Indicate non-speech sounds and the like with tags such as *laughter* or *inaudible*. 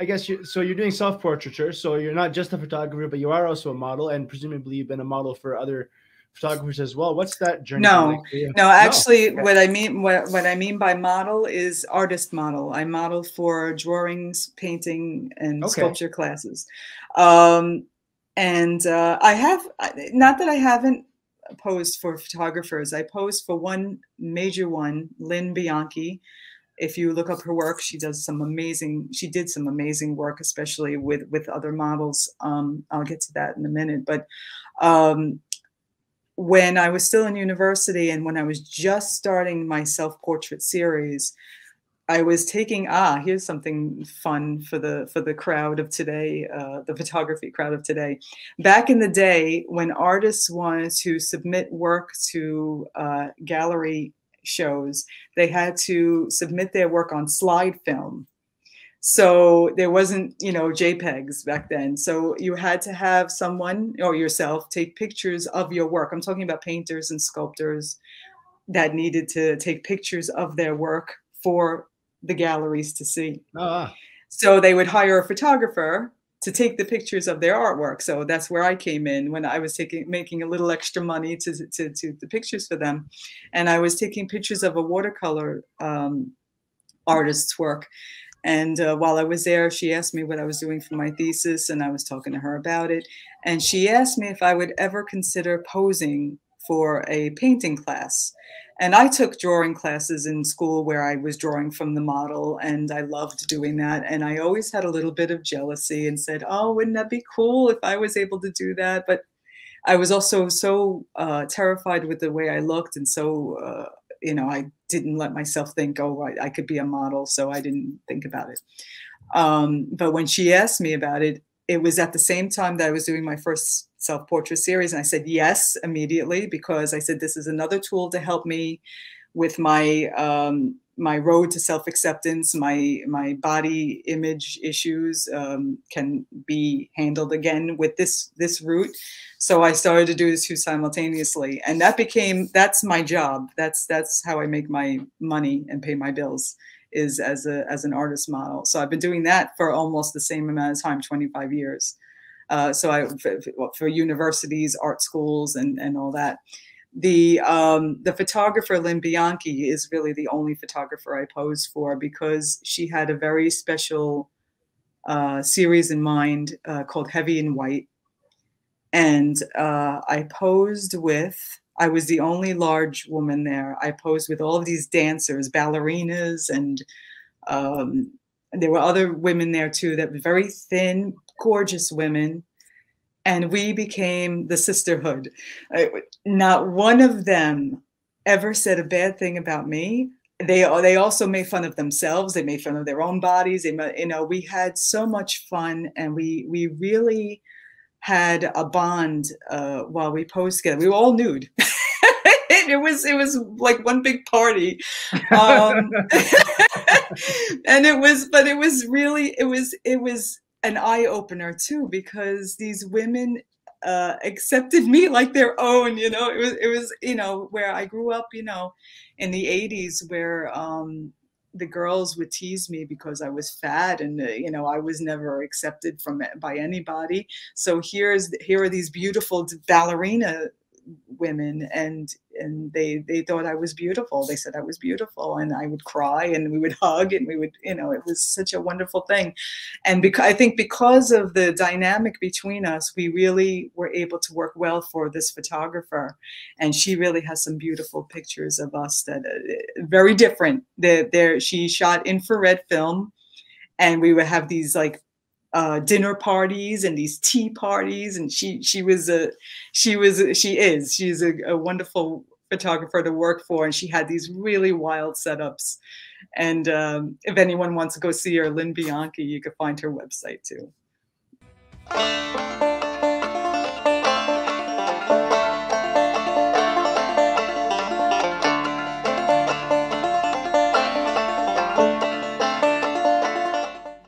I guess you, so. You're doing self portraiture, so you're not just a photographer, but you are also a model, and presumably you've been a model for other photographers as well. What's that journey? No, like no. Actually, no. what I mean what, what I mean by model is artist model. I model for drawings, painting, and okay. sculpture classes. Um, and uh, I have not that I haven't posed for photographers. I posed for one major one, Lynn Bianchi if you look up her work, she does some amazing. She did some amazing work, especially with with other models. Um, I'll get to that in a minute. But um, when I was still in university and when I was just starting my self portrait series, I was taking ah here's something fun for the for the crowd of today, uh, the photography crowd of today. Back in the day, when artists wanted to submit work to uh, gallery shows, they had to submit their work on slide film. So there wasn't, you know, JPEGs back then. So you had to have someone or yourself take pictures of your work. I'm talking about painters and sculptors that needed to take pictures of their work for the galleries to see. Ah. So they would hire a photographer to take the pictures of their artwork. So that's where I came in when I was taking making a little extra money to to, to the pictures for them, and I was taking pictures of a watercolor um, artist's work. And uh, while I was there, she asked me what I was doing for my thesis, and I was talking to her about it. And she asked me if I would ever consider posing for a painting class. And I took drawing classes in school where I was drawing from the model, and I loved doing that. And I always had a little bit of jealousy and said, Oh, wouldn't that be cool if I was able to do that? But I was also so uh, terrified with the way I looked, and so, uh, you know, I didn't let myself think, Oh, I, I, could be a model. So I didn't think about it. Um, but when she asked me about it, it was at the same time that I was doing my first self portrait series. And I said yes immediately because I said this is another tool to help me with my um, my road to self acceptance. My my body image issues um, can be handled again with this this route. So I started to do the two simultaneously, and that became that's my job. That's that's how I make my money and pay my bills is as a as an artist model. So I've been doing that for almost the same amount of time, 25 years. Uh, so I for, for, universities, art schools, and and all that. The um, the photographer Lynn Bianchi is really the only photographer I posed for because she had a very special uh, series in mind uh, called Heavy in White, and uh, I posed with. I was the only large woman there. I posed with all of these dancers, ballerinas, and um, there were other women there too that were very thin, gorgeous women and we became the sisterhood. Not one of them ever said a bad thing about me. They they also made fun of themselves. They made fun of their own bodies. They you know we had so much fun, and we we really had a bond uh, while we posed together. We were all nude. *laughs* it was it was like one big party um, *laughs* and it was but it was really it was it was an eye opener too because these women uh, accepted me like their own. You know, it was it was you know where I grew up. You know, in the '80s where um, the girls would tease me because I was fat and uh, you know I was never accepted from by anybody. So here's here are these beautiful ballerina women and and they they thought I was beautiful. They said I was beautiful, and I would cry, and we would *laughs* hug, and we would, you know, it was such a wonderful thing. And because I think because of the dynamic between us, we really were able to work well for this photographer, and she really has some beautiful pictures of us that uh, very different. There, there, she shot infrared film, and we would have these like uh, dinner parties and these tea parties and she she was a she was a, she is she's a, a, wonderful photographer to work for and she had these really wild setups. And um, if anyone wants to go see her lynn bianchi you can find her website too